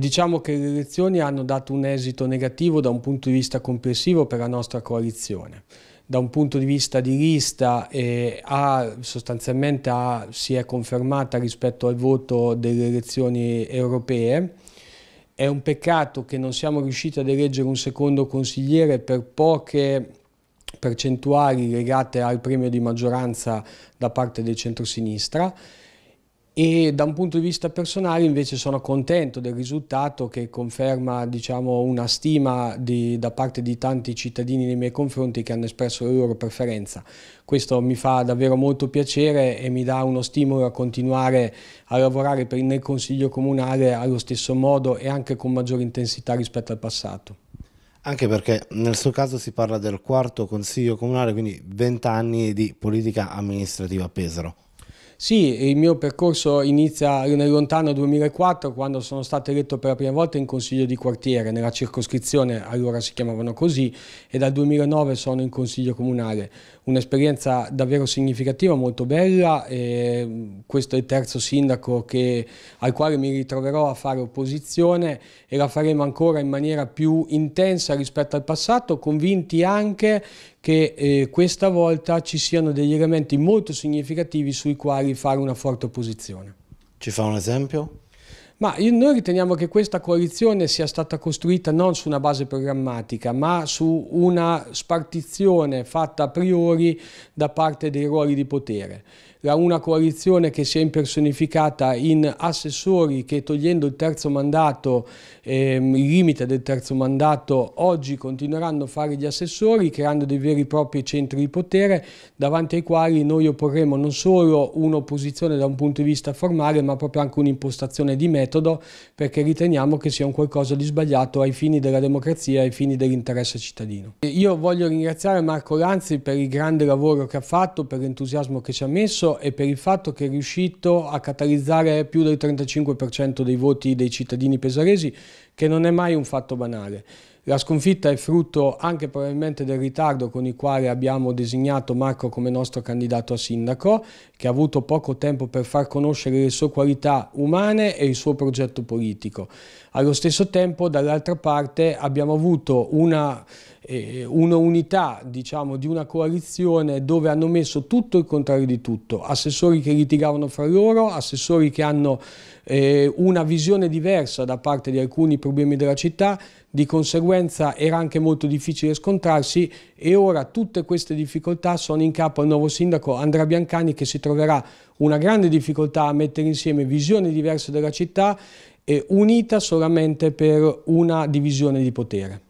Diciamo che le elezioni hanno dato un esito negativo da un punto di vista complessivo per la nostra coalizione. Da un punto di vista di lista eh, ha, sostanzialmente ha, si è confermata rispetto al voto delle elezioni europee. È un peccato che non siamo riusciti ad eleggere un secondo consigliere per poche percentuali legate al premio di maggioranza da parte del centrosinistra e da un punto di vista personale invece sono contento del risultato che conferma diciamo, una stima di, da parte di tanti cittadini nei miei confronti che hanno espresso la loro preferenza. Questo mi fa davvero molto piacere e mi dà uno stimolo a continuare a lavorare per, nel Consiglio Comunale allo stesso modo e anche con maggiore intensità rispetto al passato. Anche perché nel suo caso si parla del quarto Consiglio Comunale, quindi 20 anni di politica amministrativa a Pesaro. Sì, il mio percorso inizia nel lontano 2004 quando sono stato eletto per la prima volta in consiglio di quartiere nella circoscrizione, allora si chiamavano così, e dal 2009 sono in consiglio comunale. Un'esperienza davvero significativa, molto bella, questo è il terzo sindaco che, al quale mi ritroverò a fare opposizione e la faremo ancora in maniera più intensa rispetto al passato, convinti anche che eh, questa volta ci siano degli elementi molto significativi sui quali fare una forte opposizione. Ci fa un esempio? Ma noi riteniamo che questa coalizione sia stata costruita non su una base programmatica, ma su una spartizione fatta a priori da parte dei ruoli di potere una coalizione che si è impersonificata in assessori che togliendo il terzo mandato, ehm, il limite del terzo mandato, oggi continueranno a fare gli assessori creando dei veri e propri centri di potere davanti ai quali noi opporremo non solo un'opposizione da un punto di vista formale ma proprio anche un'impostazione di metodo perché riteniamo che sia un qualcosa di sbagliato ai fini della democrazia ai fini dell'interesse cittadino. Io voglio ringraziare Marco Lanzi per il grande lavoro che ha fatto, per l'entusiasmo che ci ha messo e per il fatto che è riuscito a catalizzare più del 35% dei voti dei cittadini pesaresi, che non è mai un fatto banale. La sconfitta è frutto anche probabilmente del ritardo con il quale abbiamo designato Marco come nostro candidato a sindaco, che ha avuto poco tempo per far conoscere le sue qualità umane e il suo progetto politico. Allo stesso tempo, dall'altra parte, abbiamo avuto una eh, un'unità diciamo, di una coalizione dove hanno messo tutto il contrario di tutto, assessori che litigavano fra loro, assessori che hanno eh, una visione diversa da parte di alcuni problemi della città, di conseguenza era anche molto difficile scontrarsi e ora tutte queste difficoltà sono in capo al nuovo sindaco Andrea Biancani che si troverà una grande difficoltà a mettere insieme visioni diverse della città e unita solamente per una divisione di potere.